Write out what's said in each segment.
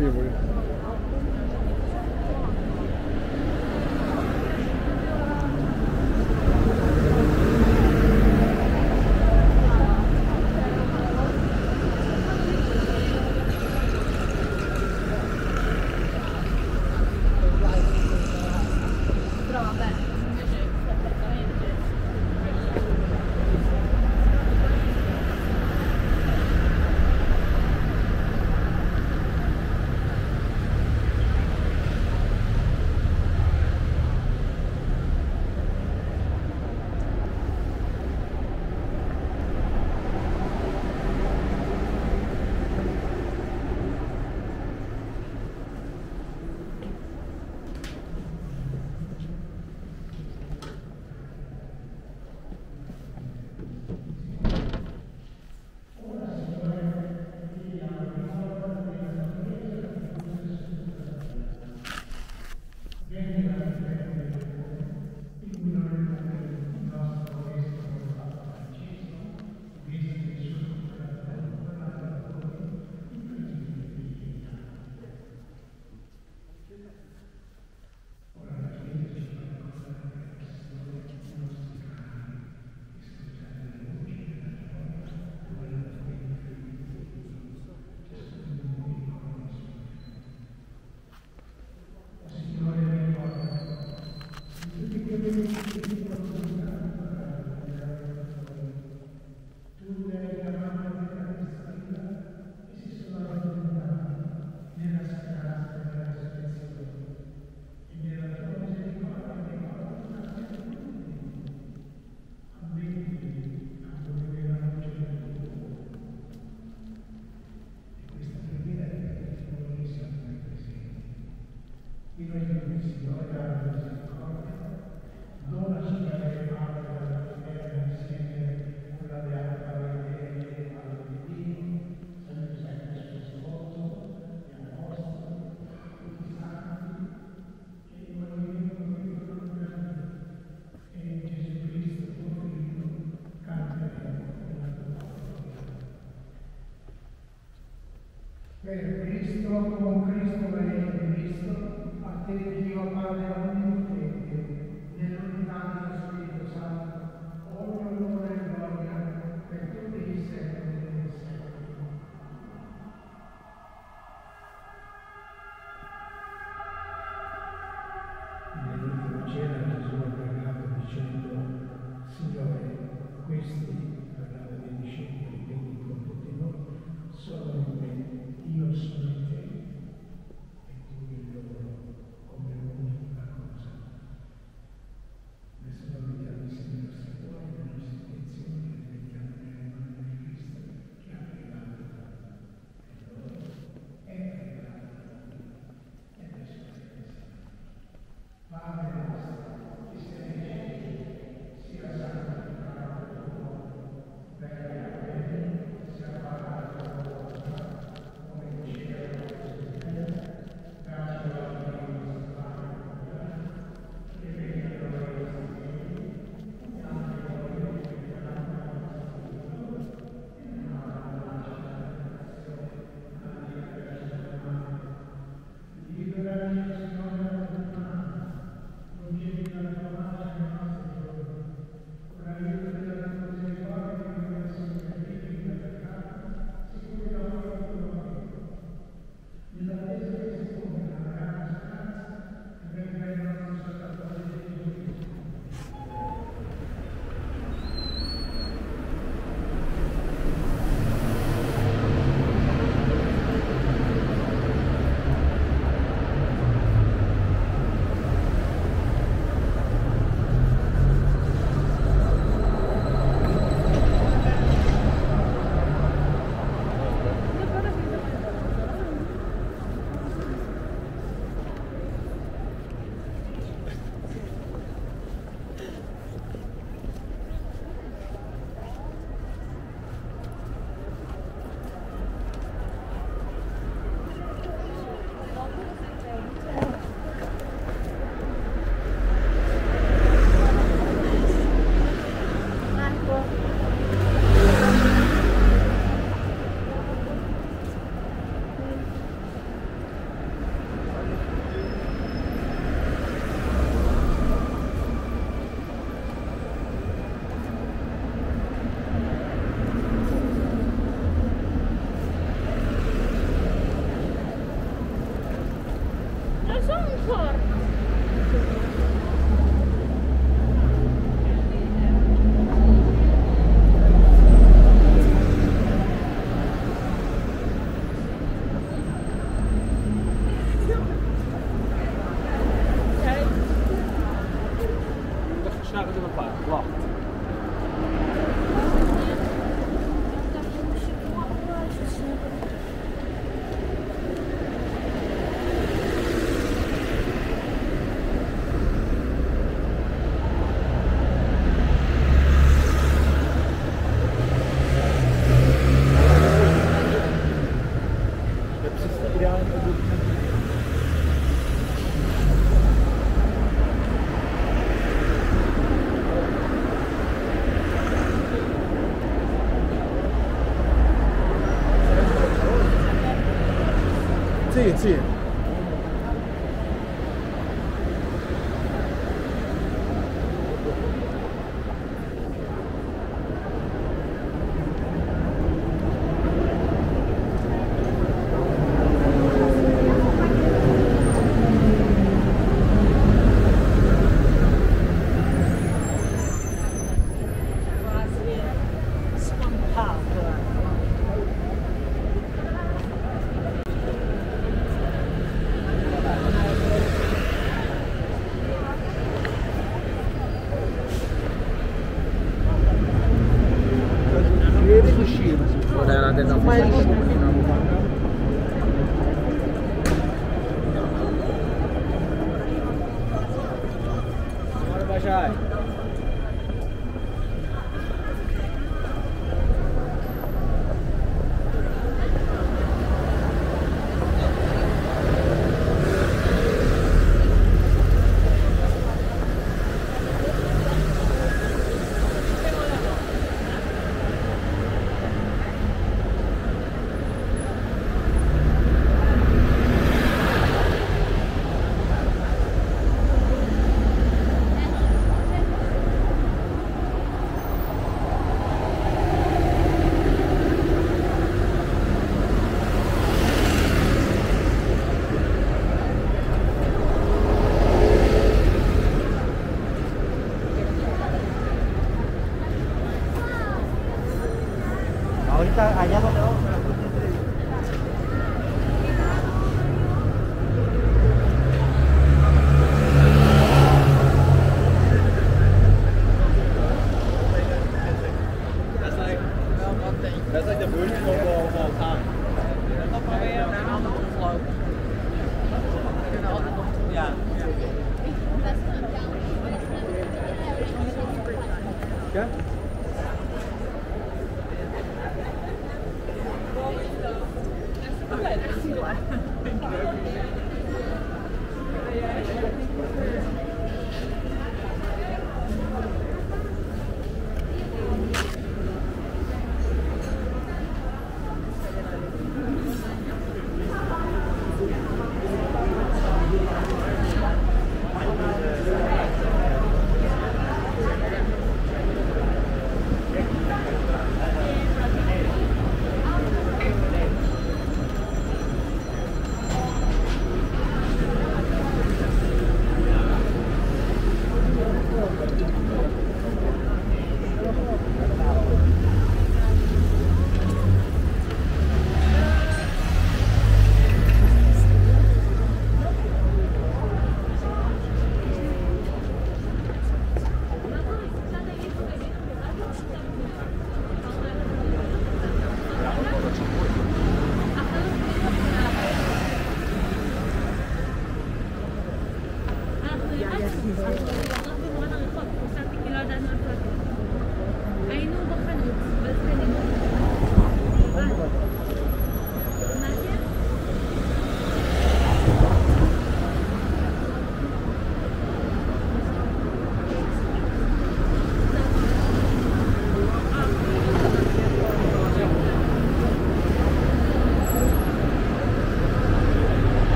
see. Spirit.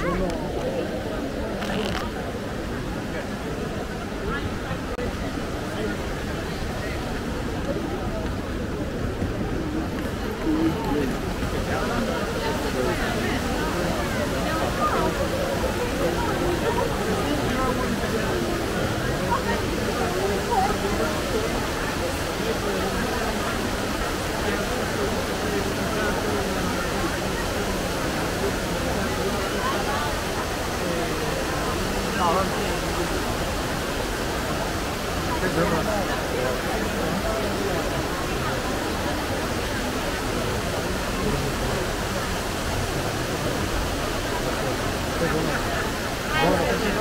Sure.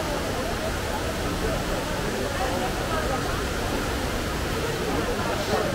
Thank you.